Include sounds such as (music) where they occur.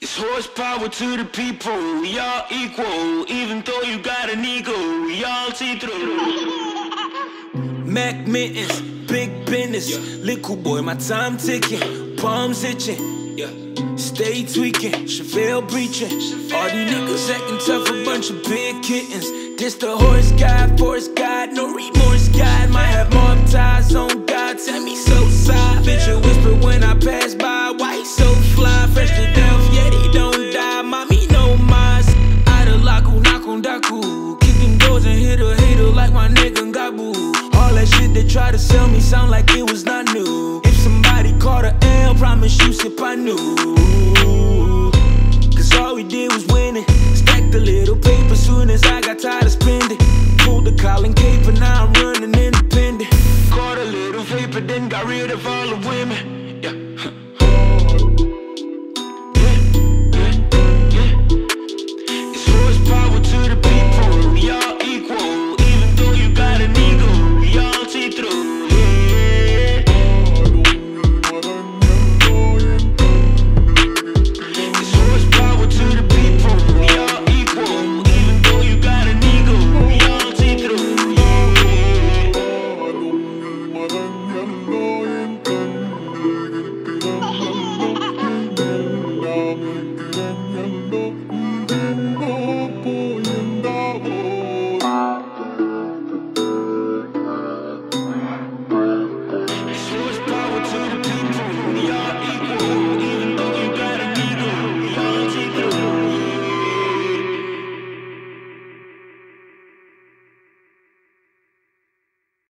It's horsepower to the people, we all equal. Even though you got an ego, we all see through. (laughs) Mack Mittens, big business. Liquid boy, my time ticking, palms itching. Yeah. Stay tweaking, Cheval breaching. All these niggas acting tough, a bunch of big kittens. This the horse guy, force God, no remorse God. Might have more ties Kicking doors and hit a hater like my nigga Ngabu. All that shit they try to sell me sound like it was not new. If somebody caught a L, promise you sip I knew. Cause all we did was winning. Stacked a little paper soon as I got tired of spending. Pulled the Colin Kaeper, now I'm running independent. Caught a little vapor, then got rid of all the women.